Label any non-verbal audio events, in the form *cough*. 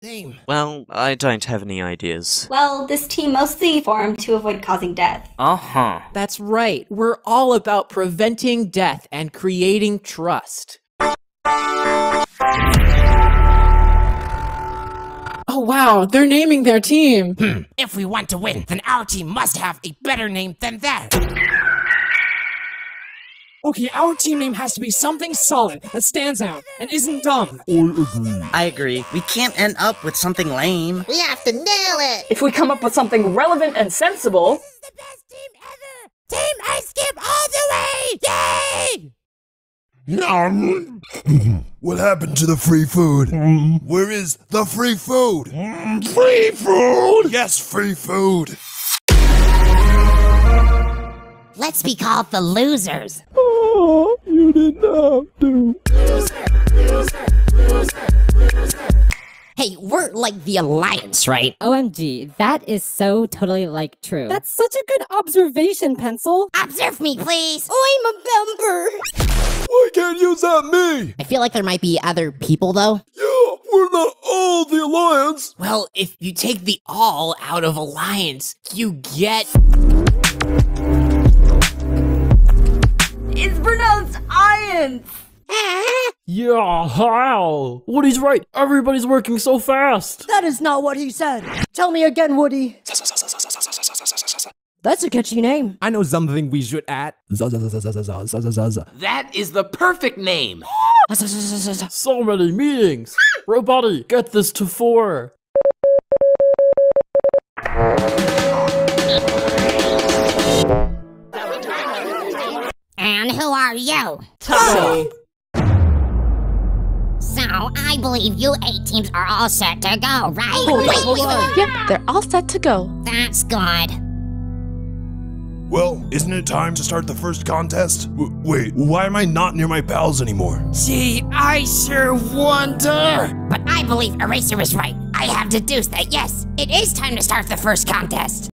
Name. Well, I don't have any ideas. Well, this team mostly formed to avoid causing death. Uh huh. That's right. We're all about preventing death and creating trust. Oh wow, they're naming their team. If we want to win, then our team must have a better name than that. Okay, our team name has to be something solid that stands out and isn't dumb. I agree. We can't end up with something lame. We have to nail it! If we come up with something relevant and sensible, This is the best team ever! Team Ice Cube all the way! Yay! *laughs* What happened to the free food? Mm-hmm. Where is the free food? Mm-hmm. Free food! Yes, free food! Let's be called the losers. Oh, you didn't have to. Hey, we're like the Alliance, right? OMG, that is so totally like true. That's such a good observation, Pencil. Observe me, please. I'm a member. Why can't use that me? I feel like there might be other people, though. Yeah, we're not all the Alliance. Well, if you take the all out of Alliance, you get. Iance. Yeah, how? Woody's right. Everybody's working so fast. That is not what he said. Tell me again, Woody. That's a catchy name. I know something we should add. That is the perfect name. *laughs* So many meetings. Robotty, get this to four. And who are you? Tommy. So, I believe you eight teams are all set to go, right? Wait, wait, wait. Yep, they're all set to go. That's good. Well, isn't it time to start the first contest? W- wait, why am I not near my pals anymore? Gee, I sure wonder. But I believe Eraser was right. I have deduced that yes, it is time to start the first contest.